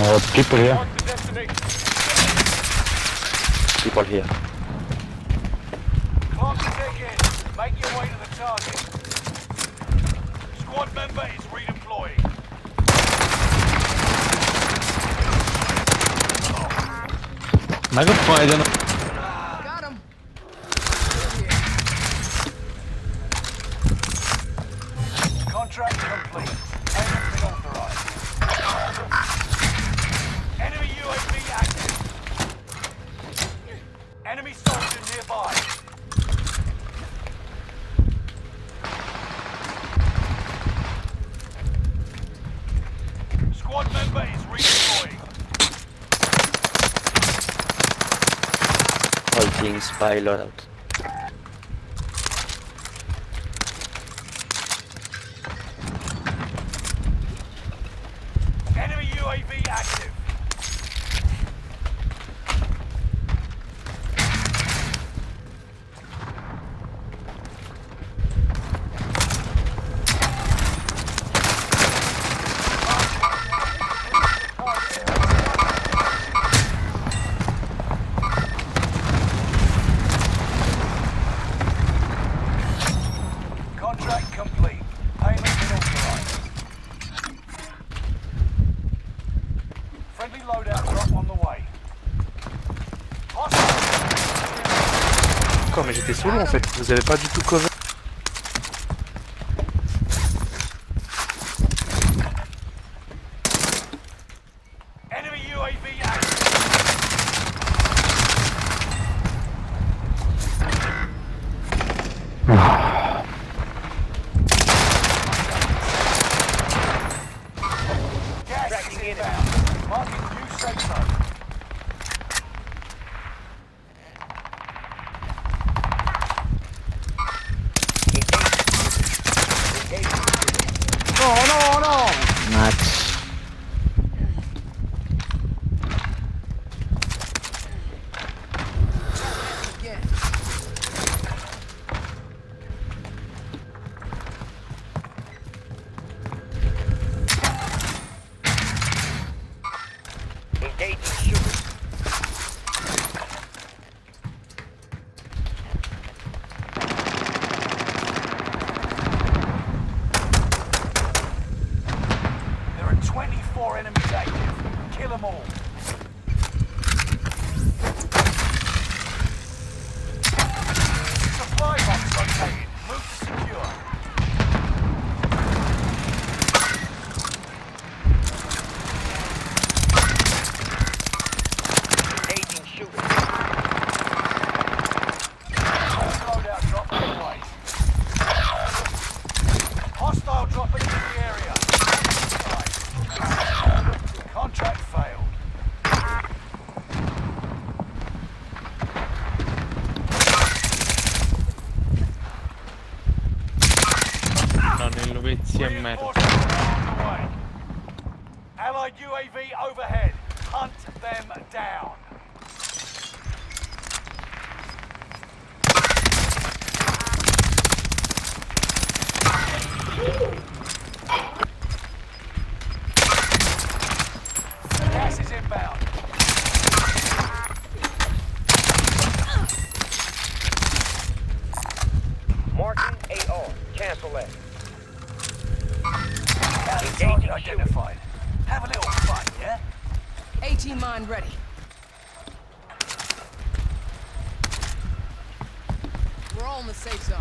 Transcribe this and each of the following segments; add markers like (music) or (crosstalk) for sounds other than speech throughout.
Uh, people here. Mark the destination. People here. Clock check in. Make your way to the target. Squad member is redeploying. Mega point, By loadout. Fait. Vous avez pas du tout cover. Marking new safe zone. Active. Kill them all. Supply box located. Move to secure. Engaging shooter. Loadout drop in place. Hostile dropping into the area. Right. Contract failed. No, nel pezzi a merda. Reinforcements are on the way. Allied UAV overhead. Hunt them down. Gas is inbound. Marking AR. Cancel that. Target identified. Have a little fun, yeah? 18 mine ready. We're all in the safe zone.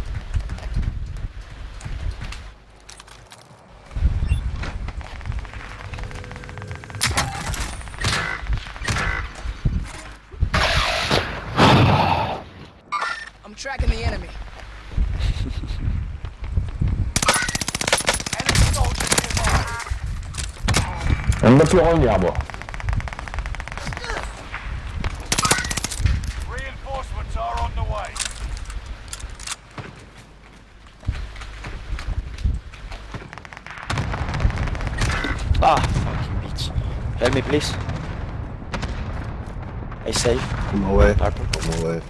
I'm tracking the enemy. Enemy soldier nearby. Non più andiamo. Reinforcements are on the way. Ah, fucking bitch. Help me, please. I save. On my way. Purple. On my way.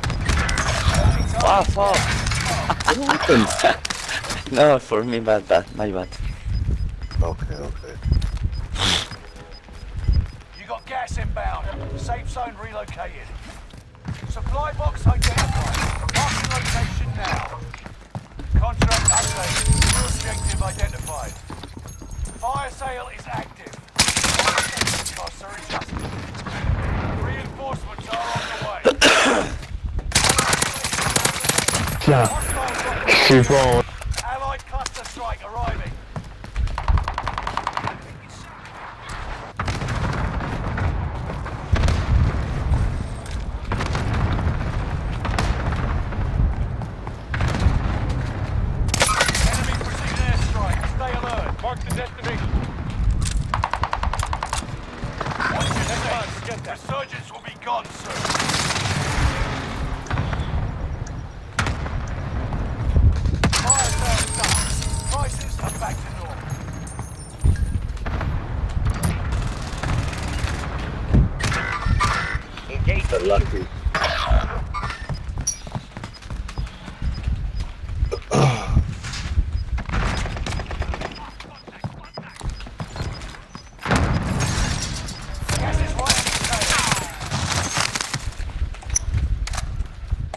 Ah, fuck. What happened? (laughs) No, for me, bad, bad. My bad. Okay, okay. You You got gas inbound. Safe zone relocated. Supply box identified. Marking location now. Contract updated. New objective identified. Fire sale is active. Costs are adjusted. Reinforcements are on the way. Tiens, je suis pas en... that. Resurgence will be gone soon. Fire sale done. Prices are back to normal. Engage They're lucky. Gas is right on the tail.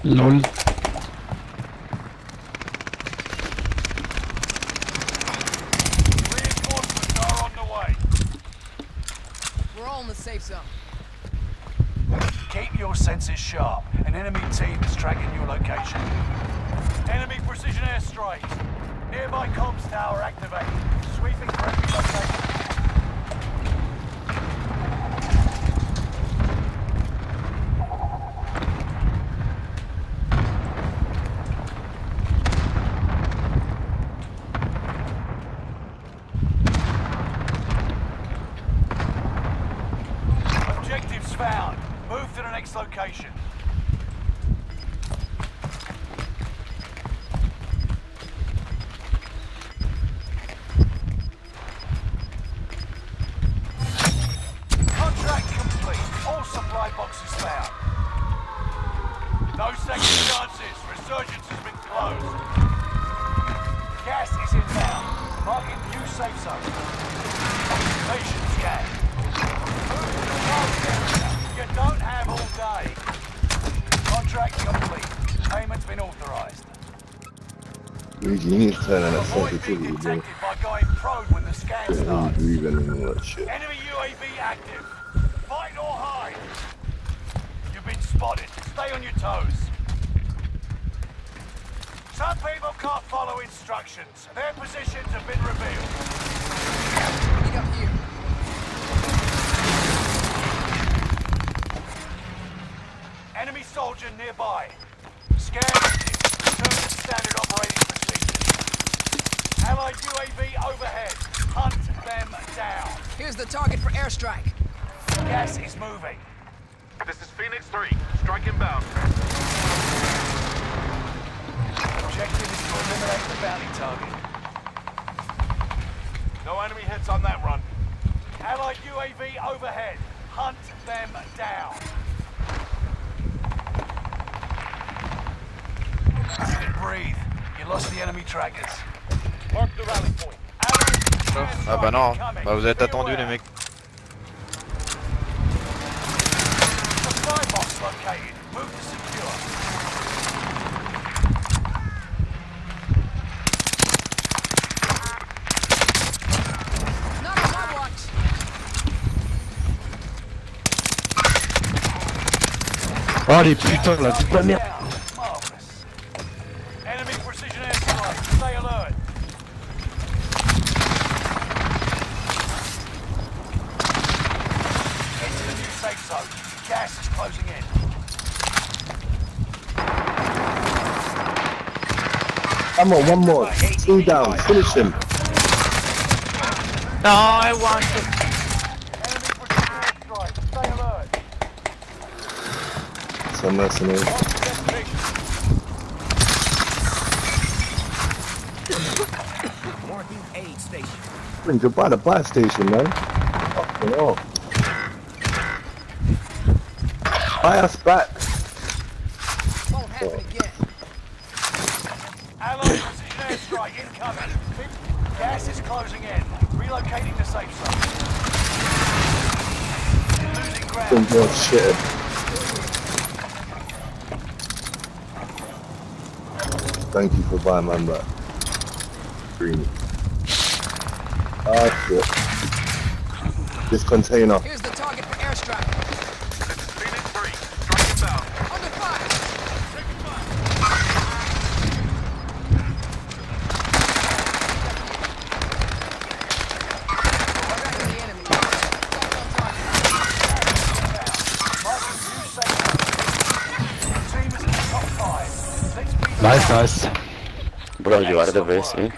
LOL. Reinforcements are on the way. We're all in the safe zone. Keep your senses sharp. An enemy team is tracking your location. Enemy precision airstrikes. Nearby comms tower activated. Sweeping for enemy location. Safe zone. Occupation scan. Move to the target area. You don't have all day. Contract complete. Payment's been authorized. Luigi, need to turn on that Avoid being sensitivity, bro. by going prone when the scan starts. breathing and all that shit. Enemy UAV active. Follow instructions. Their positions have been revealed. Meet up here. Enemy soldier nearby. Scan active. Return to standard operating procedures. Allied UAV overhead. Hunt them down. Here's the target for airstrike. Gas is moving. This is Phoenix 3. Strike inbound. Objective is to eliminate the bounty target. No enemy hits on that run. Allied UAV overhead. Hunt them down. Breathe. You lost the enemy trackers. Mark the rally point. Allied Ah bah non, incoming. bah vous êtes Be attendus les mecs. Supply box located. Move to secure. Not on my watch. Oh les putains là, c'est pas merde. Down. Marvelous. Enemy precision airstrike. Stay alert. Into the new safe zone. Gas is closing in. Come on, one more. Two down. Finish him. No, I want to... Enemy precision airstrike. Stay alert. Some mercenary. Mark the destination. Bring you by the buy station, man. Fucking hell. Buy us back. Won't happen again. Allied precision airstrike incoming. Gas is closing in. Relocating to safe zone. Think you're shit. Thank you for buying my back. Green. Ah shit. This container. Here's the target for airstrike. Nice, nice. Bro, you are the best, eh?